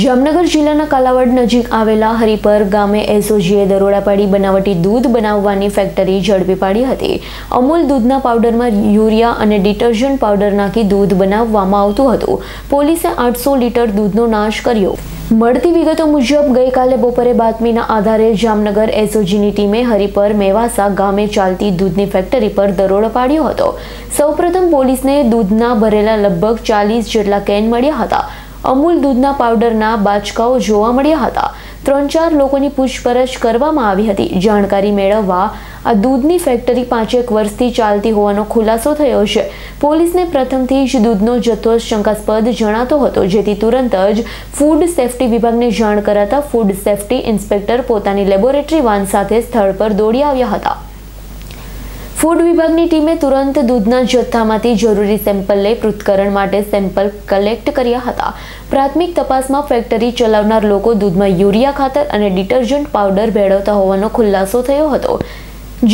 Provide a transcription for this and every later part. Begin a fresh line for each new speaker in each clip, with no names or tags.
જામનગર જિલ્લાના કાલાવડ નજીક આવેલા હરિપર ગામે એસઓજીએ દરોડા પાડી બનાવટી દૂધ બનાવવાની ફેક્ટરી ઝડપી પાડી હતી. અમૂલ દૂધના પાવડરમાં યુરિયા અને ડિટર્જન્ટ પાવડર નાખી દૂધ બનાવવામાં આવતું હતું. પોલીસે આઠસો લીટર દૂધનો નાશ કર્યો. મળતી વિગતો મુજબ, ગઈકાલે બપોરે બાતમીના આધારે જામનગર એસઓજીની ટીમે હરિપર મેવાસા ગામે ચાલતી દૂધની ફેક્ટરી પર દરોડો પાડ્યો હતો. સૌપ્રથમ પોલીસને દૂધના ભરેલા લગભગ ચાલીસ જેટલા કેન મળ્યા હતા. અમૂલ દૂધના પાવડરના બાચકાઓ જોવા મળ્યા હતા. ત્રણ ચાર લોકોની પૂછપરછ કરવામાં આવી હતી. જાણકારી મેળવવા આ દૂધની ફેક્ટરી પાંચેક વર્ષથી ચાલતી હોવાનો ખુલાસો થયો છે. પોલીસને પ્રથમથી જ દૂધનો જથ્થો શંકાસ્પદ જણાતો હતો, જેથી તુરંત જ ફૂડ સેફટી વિભાગને જાણ કરાતા ફૂડ સેફટી ઇન્સ્પેક્ટર પોતાની લેબોરેટરી વાન સાથે સ્થળ પર દોડી આવ્યા હતા. ફૂડ વિભાગની ટીમે તુરંત દૂધના જથ્થામાંથી જરૂરી સેમ્પલ લઈ પૃથ્થકરણ માટે સેમ્પલ કલેક્ટ કર્યા હતા. પ્રાથમિક તપાસમાં ફેક્ટરી ચલાવનાર લોકો દૂધમાં યુરિયા ખાતર અને ડિટર્જન્ટ પાવડર ભેળવતા હોવાનો ખુલાસો થયો હતો.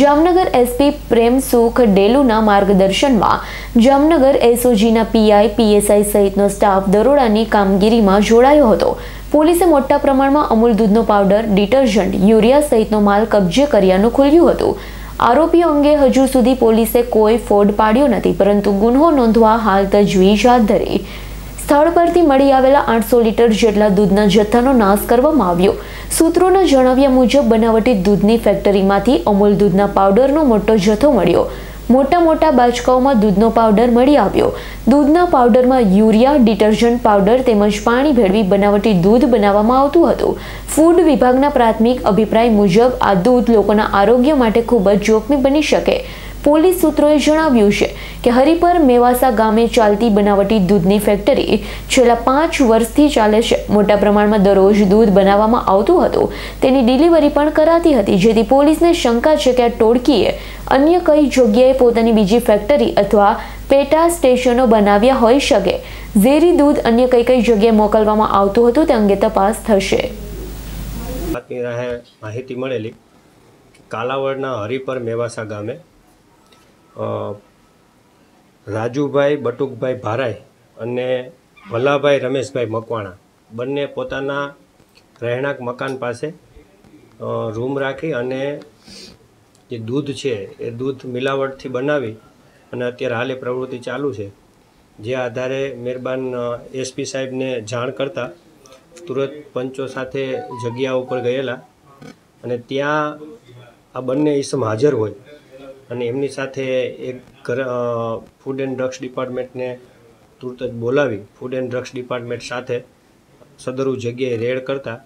જામનગર એસપી પ્રેમ સુખ ડેલુના માર્ગદર્શનમાં જામનગર એસઓજીના પીઆઈ, પીએસઆઈ સહિતનો સ્ટાફ દરોડાની કામગીરીમાં જોડાયો હતો. પોલીસે મોટા પ્રમાણમાં અમૂલ દૂધનો પાવડર, ડિટર્જન્ટ, યુરિયા સહિતનો માલ કબજે કર્યાનું ખુલ્યું હતું. આરોપીઓ અંગે હજુ સુધી પોલીસે કોઈ ફોડ પાડ્યો નથી, પરંતુ ગુન્હો નોંધવા હાલ તજવીજ હાથ ધરી. સ્થળ પરથી મળી આવેલા આઠસો લીટર જેટલા દૂધના જથ્થાનો નાશ કરવામાં આવ્યો. સૂત્રોના જણાવ્યા મુજબ, બનાવટી દૂધની ફેક્ટરીમાંથી અમૂલ દૂધના પાવડરનો મોટો જથ્થો મળ્યો. મોટા મોટા બાચકાઓમાં દૂધનો પાવડર મળી આવ્યો. દૂધના પાવડરમાં યુરિયા, ડિટર્જન્ટ પાવડર તેમજ પાણી ભેળવી બનાવટી દૂધ બનાવવામાં આવતું હતું. ફૂડ વિભાગના પ્રાથમિક અભિપ્રાય મુજબ આ દૂધ લોકોના આરોગ્ય માટે ખૂબ જ જોખમી બની શકે. પોલીસ સૂત્રોએ જણાવ્યું છે કે હરિપર મેવાસા ગામે ચાલતી બનાવટી દૂધની ફેક્ટરી છેલ્લા પાંચ વર્ષથી ચાલે છે. મોટા પ્રમાણમાં દરરોજ દૂધ બનાવવામાં આવતું હતું. તેની ડિલિવરી પણ કરાતી હતી, જેથી પોલીસને શંકા છે કે આ ટોળકીએ અન્ય કઈ જગ્યાએ પોતાની બીજી ફેક્ટરી અથવા પેટા સ્ટેશનો બનાવ્યા હોઈ શકે. ઝેરી દૂધ અન્ય કઈ કઈ જગ્યાએ મોકલવામાં આવતું હતું તે અંગે તપાસ થશે.
માહિતી મળેલી. કાલાવડના હરિપર મેવાસા ગામે રાજુભાઈ બટુકભાઈ ભારાઈ અને ભલાભાઈ રમેશભાઈ મકવાણા. બંને પોતાના રહેણાંક મકાન પાસે રૂમ રાખી અને જે દૂધ છે એ દૂધ મિલાવટથી બનાવી અને અત્યારે હાલે પ્રવૃત્તિ ચાલુ છે. જે આધારે મહેરબાન એસપી સાહેબને જાણ કરતાં તુરત પંચો સાથે જગ્યા ઉપર ગયેલા અને ત્યાં આ બંને ઈસમ હાજર હોય. અને એમની સાથે એક ફૂડ એન્ડ ડ્રગ્સ ડિપાર્ટમેન્ટને તુરત જ બોલાવી. ફૂડ એન્ડ ડ્રગ્સ ડિપાર્ટમેન્ટ સાથે સદરુ જગ્યાએ રેડ કરતા.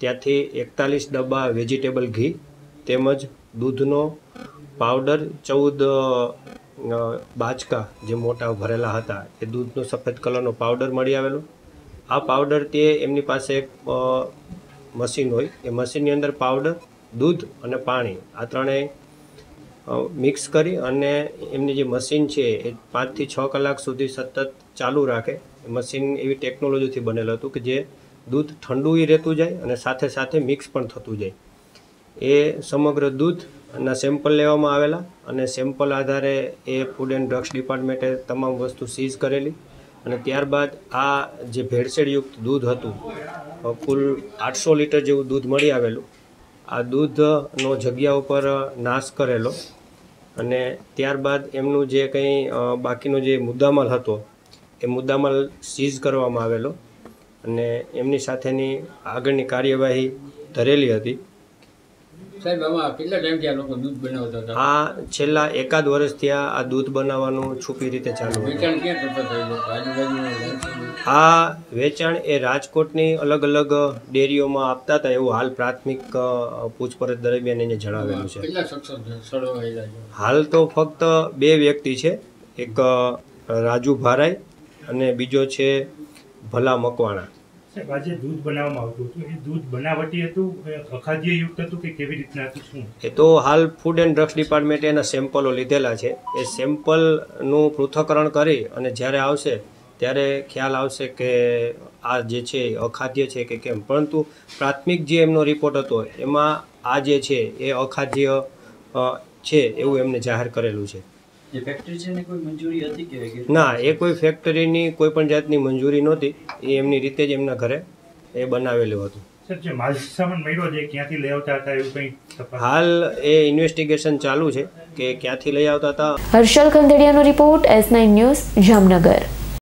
ત્યાંથી એકતાલીસ ડબ્બા વેજીટેબલ ઘી તેમજ દૂધનો પાવડર, ચૌદ બાચકા જે મોટા ભરેલા હતા, એ દૂધનો સફેદ કલરનો પાવડર મળી આવેલો. આ પાવડર તે એમની પાસે એક મશીન હોય. એ મશીનની અંદર પાવડર, દૂધ અને પાણી. આ ત્રણેય મિક્સ કરી અને એમની જે મશીન છે, એ પાંચથી છ કલાક સુધી સતત ચાલુ રાખે. મશીન એવી ટેકનોલોજીથી બનેલું હતું કે જે દૂધ ઠંડુય રહેતું જાય અને સાથે સાથે મિક્સ પણ થતું જાય. એ સમગ્ર દૂધના સેમ્પલ લેવામાં આવેલા અને સેમ્પલ આધારે એ ફૂડ એન્ડ ડ્રગ્સ ડિપાર્ટમેન્ટે તમામ વસ્તુ સીઝ કરેલી. અને ત્યારબાદ આ જે ભેળસેળયુક્ત દૂધ હતું કુલ આઠસો લીટર જેવું દૂધ મળી આવેલું. આ દૂધનો જગ્યા ઉપર નાશ કરેલો અને ત્યારબાદ એમનું જે કંઈ બાકીનો જે મુદ્દામાલ હતો, એ મુદ્દામાલ સીઝ કરવામાં આવેલો અને એમની સાથેની આગળની કાર્યવાહી ધરેલી હતી.
સાહેબ આમાં કેટલા ટાઈમથી આ લોકો દૂધ બનાવતા હતા?
આ છેલ્લા એકાદ વર્ષથી આ આ દૂધ બનાવવાનું છુપી રીતે ચાલુ
વેચાણ ક્યાં કરતા?
આ વેચાણ એ રાજકોટની અલગ અલગ ડેરીઓમાં આપતા હતા એવું હાલ પ્રાથમિક પૂછપરછ દરમિયાન એને જણાવેલું છે.
કેટલા શખ્સો
હાલ તો ફક્ત બે વ્યક્તિ છે. એક રાજુ ભારાઈ અને બીજો છે ભલા મકવાણા.
આજે દૂધ બનાવવામાં આવતું હતું. એ દૂધ બનાવટી હતું અખાદ્યયુક્ત હતું કે કેવી રીતના હતું, શું?
એ તો હાલ ફૂડ એન્ડ ડ્રગ્સ ડિપાર્ટમેન્ટે એના સેમ્પલો લીધેલા છે. એ સેમ્પલનું પૃથ્થકરણ કરી અને જ્યારે આવશે, ત્યારે ખ્યાલ આવશે કે આ જે છે અખાદ્ય છે કે કેમ. પરંતુ પ્રાથમિક જે એમનો રિપોર્ટ હતો, એમાં આ જે છે એ અખાદ્ય છે એવું એમને જાહેર કરેલું છે.
જે ફેક્ટરી છે એની કોઈ મંજૂરી હતી કે કે?
ના એ કોઈ ફેક્ટરીની કોઈ પણ જાતની મંજૂરી નહોતી. એ એમની રીતે જ એમના ઘરે એ બનાવેલું હતું.
સર જે માલ સામાન મળ્યો છે એ ક્યાંથી લઈ આવતા હતા એવું કંઈ તપાસ?
હાલ એ ઇન્વેસ્ટિગેશન ચાલુ છે કે ક્યાંથી લઈ આવતા હતા.
Harshal ખંદેડિયાનો report S nine news Jamnagar.